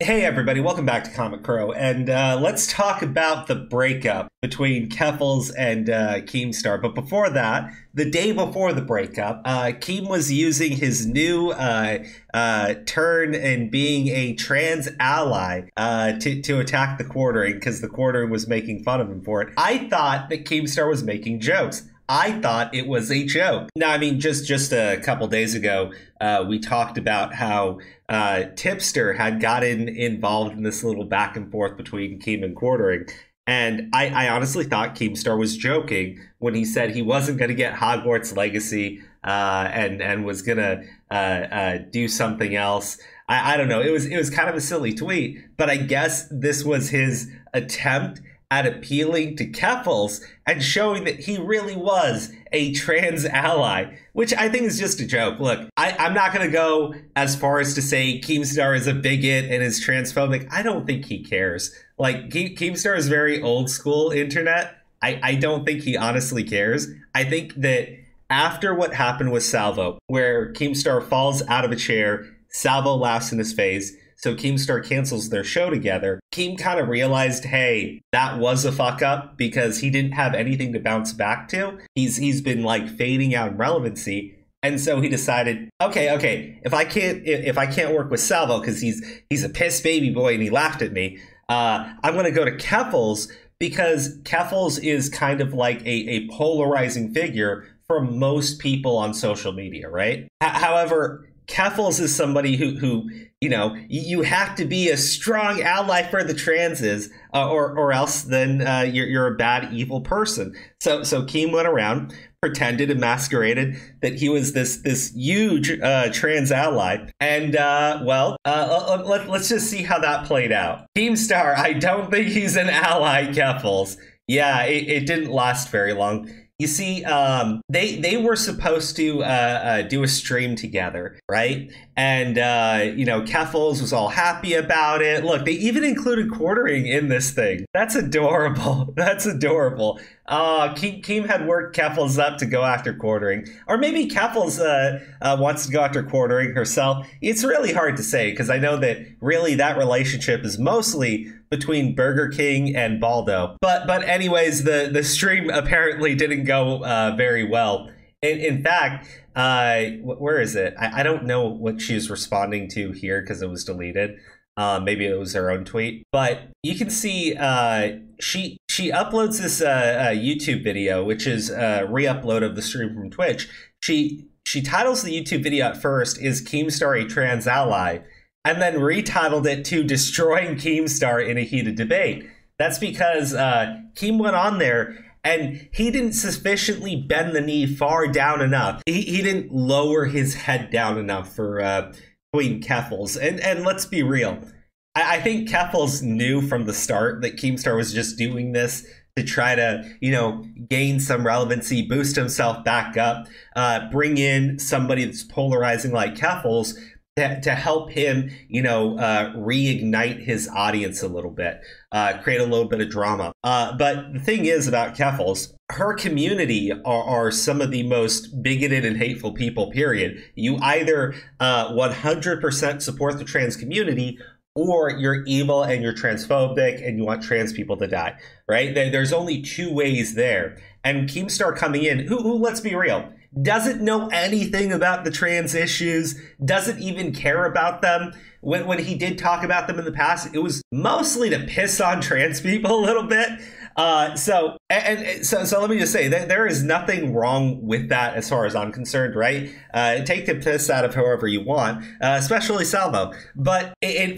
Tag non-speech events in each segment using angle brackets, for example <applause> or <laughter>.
Hey everybody, welcome back to Comic Crow, and uh, let's talk about the breakup between Keffals and uh, Keemstar. But before that, the day before the breakup, uh, Keem was using his new uh, uh, turn and being a trans ally uh, to, to attack the quartering because the quartering was making fun of him for it. I thought that Keemstar was making jokes. I thought it was a joke. Now, I mean, just just a couple days ago, uh, we talked about how uh, Tipster had gotten involved in this little back and forth between Keem and Quartering. And I, I honestly thought Keemstar was joking when he said he wasn't going to get Hogwarts Legacy uh, and and was going to uh, uh, do something else. I, I don't know. It was it was kind of a silly tweet, but I guess this was his attempt at appealing to Keffals and showing that he really was a trans ally, which I think is just a joke. Look, I, am not going to go as far as to say Keemstar is a bigot and is transphobic. I don't think he cares. Like, Ke- Keemstar is very old school internet. I, I don't think he honestly cares. I think that after what happened with Salvo, where Keemstar falls out of a chair, Salvo laughs in his face, so Keemstar cancels their show together. Keem kind of realized, hey, that was a fuck up because he didn't have anything to bounce back to. He's he's been like fading out in relevancy. And so he decided, okay, okay, if I can't if I can't work with Salvo because he's he's a piss baby boy and he laughed at me, uh, I'm gonna go to Keffals because Keffals is kind of like a, a polarizing figure for most people on social media, right? H- however, Keffals is somebody who who you know you have to be a strong ally for the transes, uh, or or else then uh, you're you're a bad evil person. So so Keem went around, pretended and masqueraded that he was this this huge uh, trans ally, and uh, well, uh, let, let's just see how that played out. Keemstar, I don't think he's an ally, Keffals. Yeah, it, it didn't last very long you see, um, they they were supposed to uh, uh, do a stream together, right? And uh, you know, Keffals was all happy about it. Look, they even included quartering in this thing. That's adorable. <laughs> That's adorable. Uh, Keem, had worked Keffals up to go after quartering, or maybe Keffals uh, uh, wants to go after quartering herself. It's really hard to say because I know that really that relationship is mostly between Burger King and Baldo. But but anyways, the the stream <laughs> apparently didn't go uh, very well. In, in fact, uh, where is it? I, I don't know what she's responding to here because it was deleted. Uh, maybe it was her own tweet, but you can see uh, she she uploads this uh, uh YouTube video, which is a re-upload of the stream from Twitch. She she titles the YouTube video at first is Keemstar a trans ally, and then retitled it to Destroying Keemstar in a Heated Debate. That's because uh, Keem went on there and he didn't sufficiently bend the knee far down enough. He, he didn't lower his head down enough for uh, Queen Keffals. And, and let's be real. I, I think Keffals knew from the start that Keemstar was just doing this to try to, you know, gain some relevancy, boost himself back up, uh, bring in somebody that's polarizing like Keffals, to, to help him, you know, uh, reignite his audience a little bit, uh, create a little bit of drama. Uh, but the thing is about Keffals, her community are, are, some of the most bigoted and hateful people, period. You either 100% uh, support the trans community or you're evil and you're transphobic and you want trans people to die, right? There's only two ways there. And Keemstar coming in, who, who let's be real, doesn't know anything about the trans issues, doesn't even care about them. When, when he did talk about them in the past, it was mostly to piss on trans people a little bit. Uh, so and, and, so so let me just say that there is nothing wrong with that as far as I'm concerned, right? Uh, take the piss out of whoever you want, uh, especially Salvo. But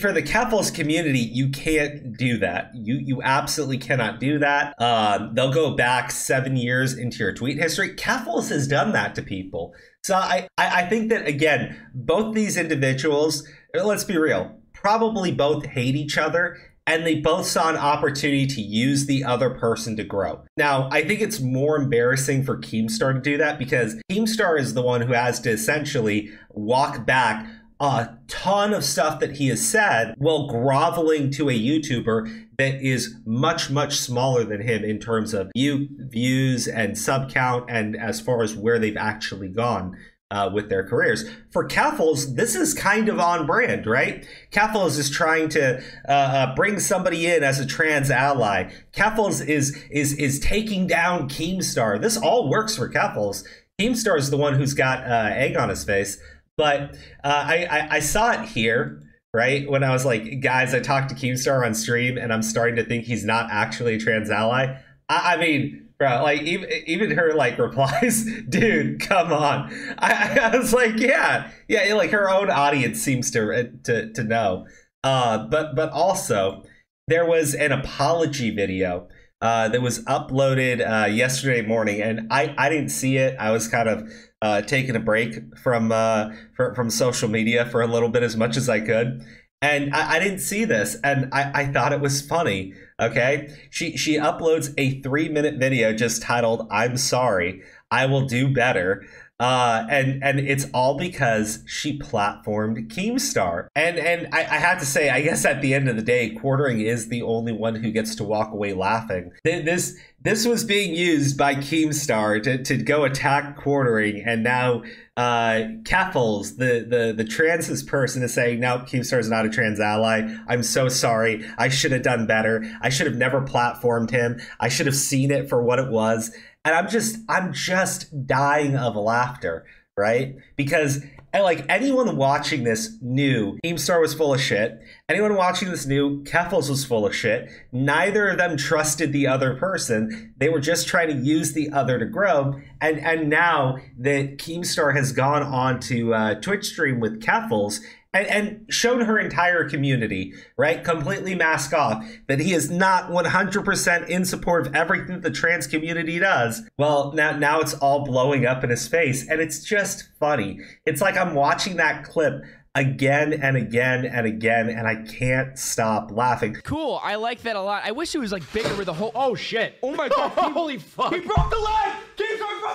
for the Keffals community, you can't do that. You you absolutely cannot do that. Um, they'll go back seven years into your tweet history. Keffals has done that to people. So I, I, I think that again, both these individuals, let's be real, probably both hate each other and they both saw an opportunity to use the other person to grow. Now, I think it's more embarrassing for Keemstar to do that because Keemstar is the one who has to essentially walk back a ton of stuff that he has said while groveling to a YouTuber that is much, much smaller than him in terms of view, views and sub count and as far as where they've actually gone. Uh, with their careers. For Keffals, this is kind of on brand, right? Keffals is trying to uh, uh, bring somebody in as a trans ally. Keffals is is is taking down Keemstar. This all works for Keffals. Keemstar is the one who's got uh, egg on his face, but uh, I, I I saw it here right? When I was like, guys, I talked to Keemstar on stream and I'm starting to think he's not actually a trans ally. I, I mean, bro, like even even her like replies, <laughs> dude, come on. I, I was like, yeah, yeah, like her own audience seems to uh, to to know. Uh, but but also there was an apology video uh, that was uploaded uh, yesterday morning, and I I didn't see it. I was kind of uh, taking a break from uh, for, from social media for a little bit as much as I could. And I, I didn't see this, and I, I thought it was funny. Okay, she she uploads a three minute video just titled "I'm sorry, I will do better." Uh, and and it's all because she platformed Keemstar. And and I, I, have to say, I guess at the end of the day, quartering is the only one who gets to walk away laughing. This this was being used by Keemstar to, to go attack quartering, and now uh, Keffals, the, the the transes person, is saying, "No, Keemstar is not a trans ally. I'm so sorry. I should have done better. I should have never platformed him. I should have seen it for what it was." And I'm just I'm just dying of laughter, right? Because like anyone watching this knew Keemstar was full of shit. Anyone watching this knew Keffals was full of shit. Neither of them trusted the other person. They were just trying to use the other to grow. And and now that Keemstar has gone on to uh, Twitch stream with Keffals and, and shown her entire community, right, completely mask off, that he is not 100% in support of everything the trans community does. Well, now, now it's all blowing up in his face, and it's just funny. It's like I'm watching that clip again and again and again, and I can't stop laughing. Cool. I like that a lot. I wish it was like bigger with the whole. Oh shit! Oh my god! <laughs> Holy fuck! He broke the leg. Keep going. <laughs>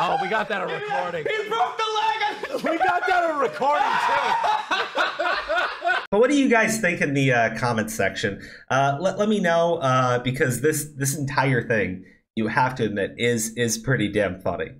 oh, we got that on recording. He broke the leg. We got that on recording too. but what do you guys think in the uh, comment section? Uh, let, let me know uh, because this this entire thing, you have to admit, is is pretty damn funny.